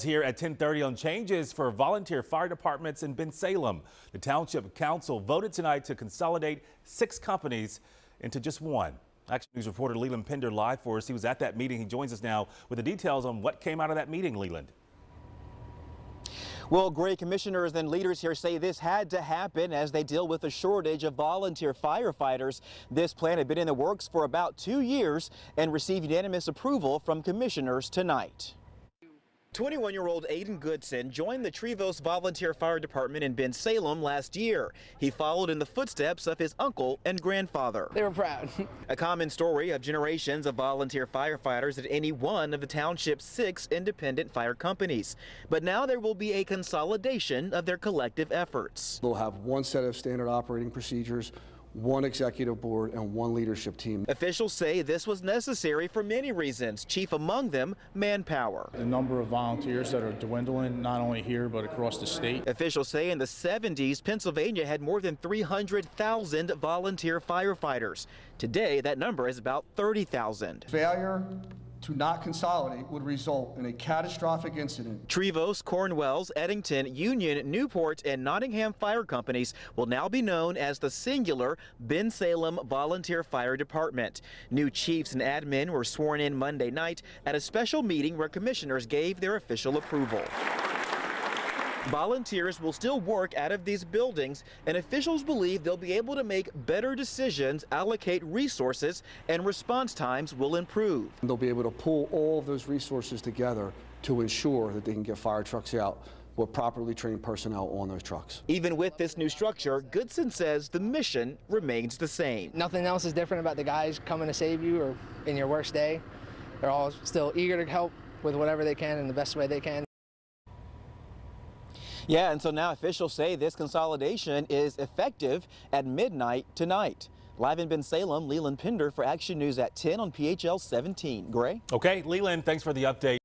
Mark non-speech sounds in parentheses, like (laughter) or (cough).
Here at 1030 on changes for volunteer fire departments in Bensalem. The Township Council voted tonight to consolidate six companies into just one. Action News reporter Leland Pinder live for us. He was at that meeting. He joins us now with the details on what came out of that meeting, Leland. Well, Gray commissioners and leaders here say this had to happen as they deal with a shortage of volunteer firefighters. This plan had been in the works for about two years and received unanimous approval from commissioners tonight. 21-year-old Aiden Goodson joined the Trevose Volunteer Fire Department in Bensalem last year. He followed in the footsteps of his uncle and grandfather. They were proud. (laughs) a common story of generations of volunteer firefighters at any one of the township's six independent fire companies. But now there will be a consolidation of their collective efforts. They'll have one set of standard operating procedures, one executive board, and one leadership team. Officials say this was necessary for many reasons, chief among them, manpower. The number of volunteers that are dwindling, not only here, but across the state. Officials say in the 70s, Pennsylvania had more than 300,000 volunteer firefighters. Today, that number is about 30,000. Failure to not consolidate would result in a catastrophic incident. Trevose, Cornwells, Eddington, Union, Newport, and Nottingham fire companies will now be known as the singular Bensalem Volunteer Fire Department. New chiefs and admin were sworn in Monday night at a special meeting where commissioners gave their official approval. Volunteers will still work out of these buildings, and officials believe they'll be able to make better decisions, allocate resources, and response times will improve. They'll be able to pull all of those resources together to ensure that they can get fire trucks out with properly trained personnel on those trucks. Even with this new structure, Goodson says the mission remains the same. Nothing else is different about the guys coming to save you or in your worst day. They're all still eager to help with whatever they can in the best way they can. Yeah, and so now officials say this consolidation is effective at midnight tonight. Live in Bensalem, Leland Pinder for Action News at 10 on PHL 17. Gray? Okay, Leland, thanks for the update.